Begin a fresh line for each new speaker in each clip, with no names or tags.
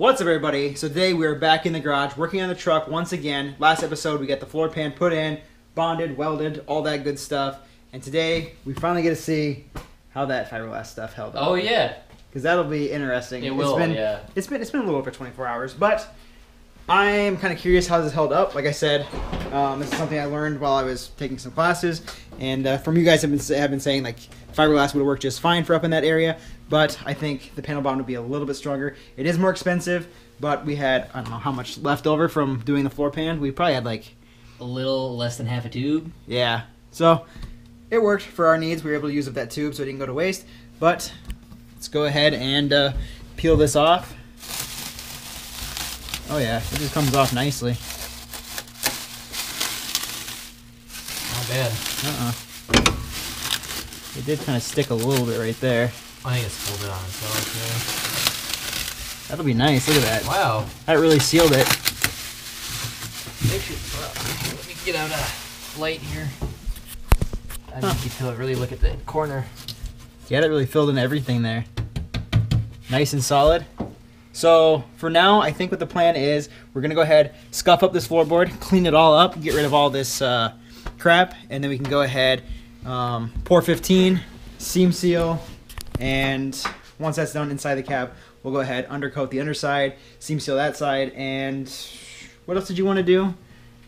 What's up, everybody? So today we are back in the garage working on the truck once again. Last episode we got the floor pan put in, bonded, welded, all that good stuff. And today we finally get to see how that fiberglass stuff held up.
Oh yeah,
because that'll be interesting.
it will.
It's been,
yeah.
it's been it's been a little over 24 hours, but I'm kind of curious how this held up. Like I said, um, this is something I learned while I was taking some classes, and uh, from you guys have been have been saying like fiberglass would work just fine for up in that area, but I think the panel bond would be a little bit stronger. It is more expensive, but we had I don't know how much left over from doing the floor pan. We probably had like
A little less than half a tube.
yeah, so it worked for our needs. We were able to use up that tube, so it didn't go to waste. But let's go ahead and uh, peel this off. Oh yeah, it just comes off nicely.
Not bad.
Uh-uh. It did kind of stick a little bit right there.
I think it's folded on itself.
That'll be nice. Look at that.
Wow.
That really sealed it.
Make sure, let me get out a light here. I
Huh.
need to really look at the corner.
Yeah, it really filled in everything there. Nice and solid. So for now, I think what the plan is, we're gonna go ahead, scuff up this floorboard, clean it all up, get rid of all this uh, crap, and then we can go ahead, um, POR-15, seam seal, and once that's done inside the cab, we'll go ahead, undercoat the underside, seam seal that side, and what else did you want to do?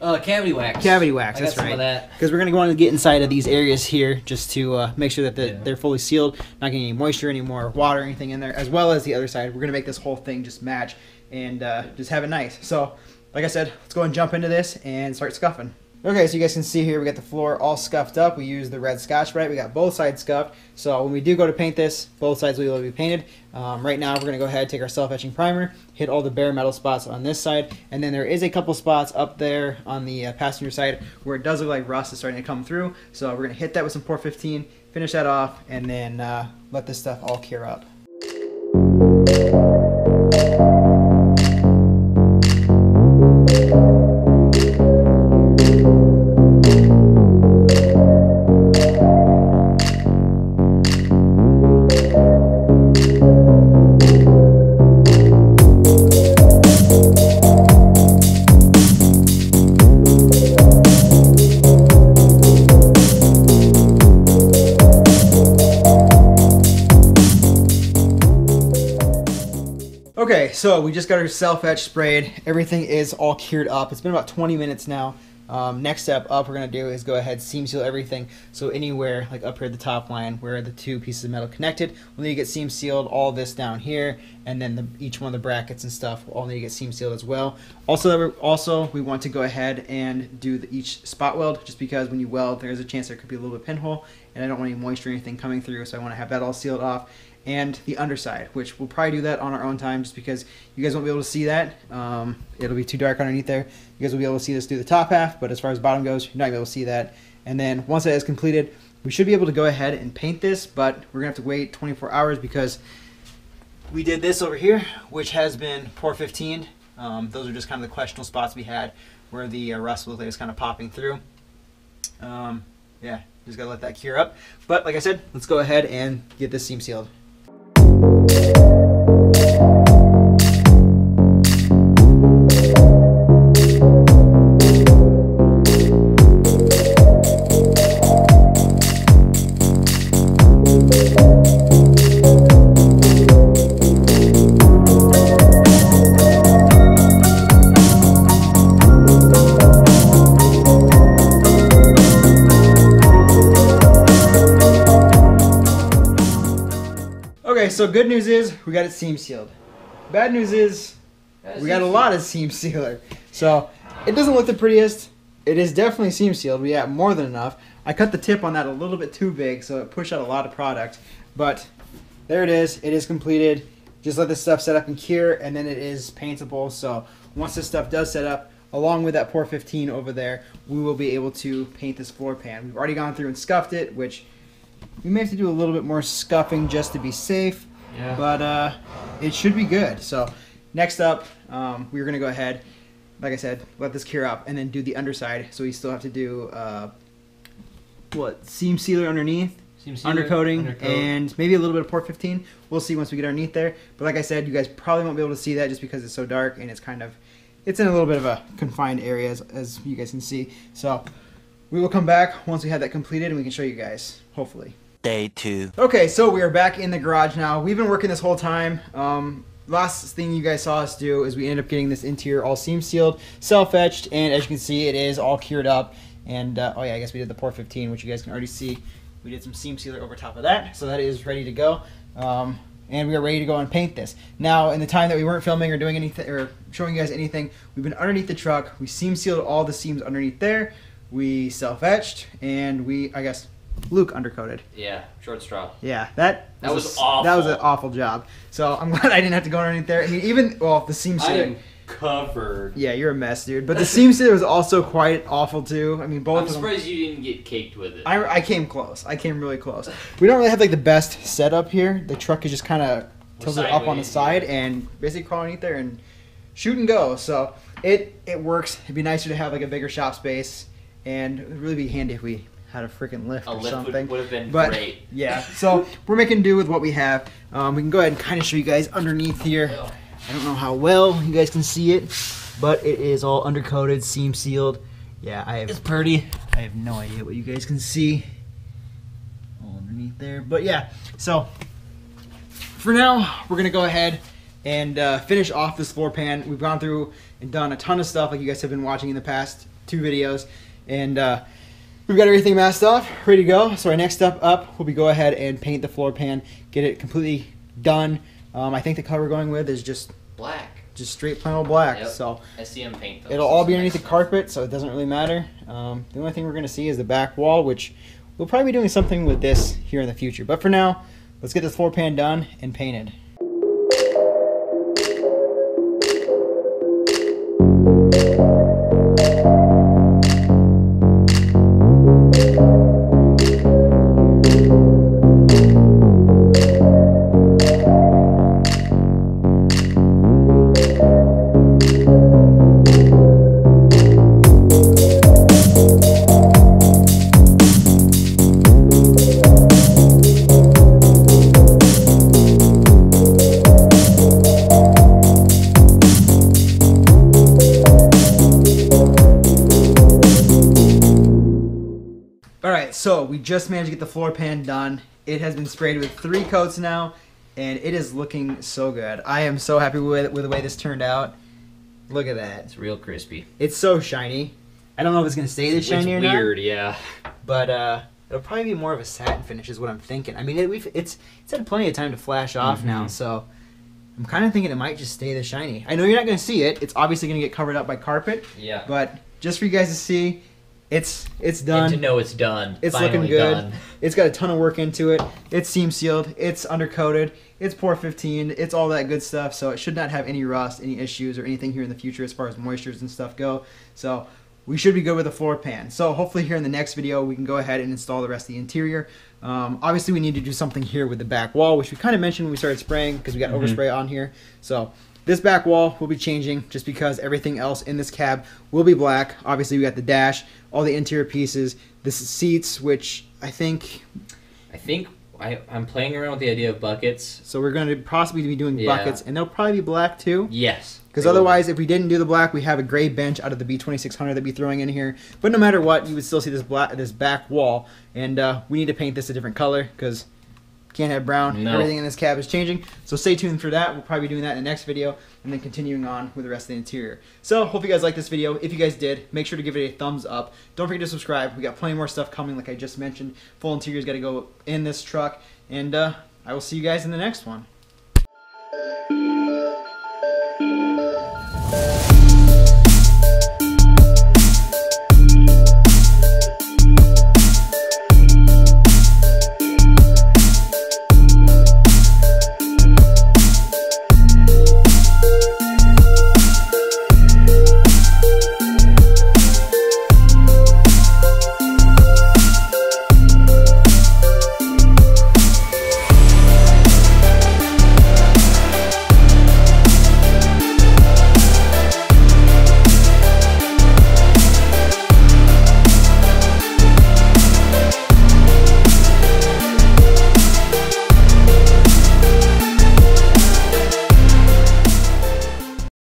Uh, cavity wax.
Cavity wax,
I
that's right.
that.
Because we're going to want to get inside of these areas here just to uh, make sure that the,
Yeah.
they're fully sealed, not getting any moisture anymore, water, or anything in there, as well as the other side. We're going to make this whole thing just match and uh, just have it nice. So, like I said, let's go and jump into this and start scuffing. Okay, so you guys can see here we got the floor all scuffed up. We used the red Scotch Brite. We got both sides scuffed. So when we do go to paint this, both sides will be painted. Um, right now, we're going to go ahead and take our self-etching primer, hit all the bare metal spots on this side, and then there is a couple spots up there on the uh, passenger side where it does look like rust is starting to come through. So we're going to hit that with some POR-15, finish that off, and then uh, let this stuff all cure up. Okay, so we just got our self etch sprayed. Everything is all cured up. It's been about 20 minutes now. Um, next step up, we're gonna do is go ahead seam seal everything. So anywhere like up here at the top line where the two pieces of metal connected, we'll need to get seam sealed. All this down here, and then the, each one of the brackets and stuff will all need to get seam sealed as well. Also, also we want to go ahead and do the, each spot weld, just because when you weld, there is a chance there could be a little bit pinhole, and I don't want any moisture or anything coming through, so I want to have that all sealed off and the underside, which we'll probably do that on our own time just because you guys won't be able to see that. Um, it'll be too dark underneath there. You guys will be able to see this through the top half, but as far as bottom goes, you're not to be able to see that. And then once that is completed, we should be able to go ahead and paint this, but we're going to have to wait 24 hours because we did this over here, which has been POR-15. Um, those are just kind of the questionable spots we had where the uh, rust was is kind of popping through. Um, yeah, just got to let that cure up. But like I said, let's go ahead and get this seam sealed. So good news is we got it seam sealed. Bad news is we got a lot of seam sealer. So it doesn't look the prettiest. It is definitely seam sealed. We have more than enough. I cut the tip on that a little bit too big, so it pushed out a lot of product. But there it is. It is completed. Just let this stuff set up and cure, and then it is paintable. So once this stuff does set up, along with that POR-15 over there, we will be able to paint this floor pan. We've already gone through and scuffed it, which we may have to do a little bit more scuffing just to be safe
Yeah.
but uh, it should be good. So next up, um, we're gonna go ahead, like I said, let this cure up, and then do the underside. So we still have to do uh, what seam sealer underneath,
Seam sealer,
undercoating
undercoat.
and maybe a little bit of POR-15 we'll see once we get underneath there but like i said you guys probably won't be able to see that just because it's so dark and it's kind of it's in a little bit of a confined area as, as you guys can see so we will come back once we have that completed and we can show you guys hopefully
Day two.
Okay, so we are back in the garage now. We've been working this whole time. Um, last thing you guys saw us do is we ended up getting this interior all seam sealed, self etched, and as you can see, it is all cured up. And uh, oh yeah, I guess we did the POR-15, which you guys can already see. We did some seam sealer over top of that, so that is ready to go. Um, and we are ready to go and paint this. Now, in the time that we weren't filming or doing anything or showing you guys anything, we've been underneath the truck. We seam sealed all the seams underneath there. We self etched, and we, I guess, Luke undercoated.
Yeah, short straw.
Yeah, that
That was
a s- That was an
awful.
awful job. So I'm glad I didn't have to go underneath there. I mean, even well, the seam
covered.
Yeah, you're a mess, dude. But the seam sealer was also quite awful too. I mean, both
I'm
of them.
surprised you didn't get caked with it.
I, I came close. I came really close. We don't really have like the best setup here. The truck is just kind of tilted up on the side
yeah.
and basically crawling underneath there and shoot and go. So it it works. It'd be nicer to have like a bigger shop space, and it would really be handy if we had a freaking lift
a
or
lift
something.
would, would have been
But
great.
yeah, so we're making do with what we have. Um, we can go ahead and kind of show you guys underneath here. I don't know how well you guys can see it, but it is all undercoated, seam sealed. Yeah, I have.
It's pretty.
I have no idea what you guys can see all underneath there, but yeah. So for now, we're gonna go ahead and uh, finish off this floor pan. We've gone through and done a ton of stuff, like you guys have been watching in the past two videos, and uh, we've got everything masked off, ready to go. So our next step up will be go ahead and paint the floor pan, get it completely done. Um, I think the color we're going with is just
Black.
just straight plain old black.
Yep.
So
SEM paint though.
it'll all be underneath the carpet, so it doesn't really matter. Um, the only thing we're going to see is the back wall, which we'll probably be doing something with this here in the future. But for now, let's get this floor pan done and painted. We just managed to get the floor pan done. It has been sprayed with three coats now, and it is looking so good. I am so happy with, with the way this turned out. Look at that.
It's real crispy.
It's so shiny. I don't know if it's going to stay this shiny
it's
or
weird, yeah.
but uh, it'll probably be more of a satin finish is what I'm thinking. I mean, it, we've, it's it's had plenty of time to flash off now,
Mhm.
so I'm kind of thinking it might just stay this shiny. I know you're not going to see it. It's obviously going to get covered up by carpet,
Yeah.
but just for you guys to see, it's it's done.
And to know it's done.
It's
Finally
looking good.
Done.
It's got a ton of work into it. It's seam sealed. It's undercoated. It's POR-15. It's all that good stuff. So it should not have any rust, any issues, or anything here in the future as far as moistures and stuff go. So we should be good with the floor pan. So hopefully here in the next video we can go ahead and install the rest of the interior. Um, obviously we need to do something here with the back wall, which we kind of mentioned when we started spraying because we got
Mhm.
overspray on here. So this back wall will be changing just because everything else in this cab will be black. Obviously we got the dash, all the interior pieces, the seats, which I think
I think I, I'm playing around with the idea of buckets.
So we're going to possibly be doing
Yeah.
buckets, and they'll probably be black too.
Yes.
Because
will
otherwise, if we didn't do the black, we have a gray bench out of the B2600 that we're throwing in here. But no matter what, you would still see this black, this back wall, and uh, we need to paint this a different color because can't have brown.
No.
Everything in this cab is changing. So stay tuned for that. We'll probably be doing that in the next video, and then continuing on with the rest of the interior. So hope you guys liked this video. If you guys did, make sure to give it a thumbs up. Don't forget to subscribe. We got plenty more stuff coming, like I just mentioned. Full interior's got to go in this truck, and uh, I will see you guys in the next one.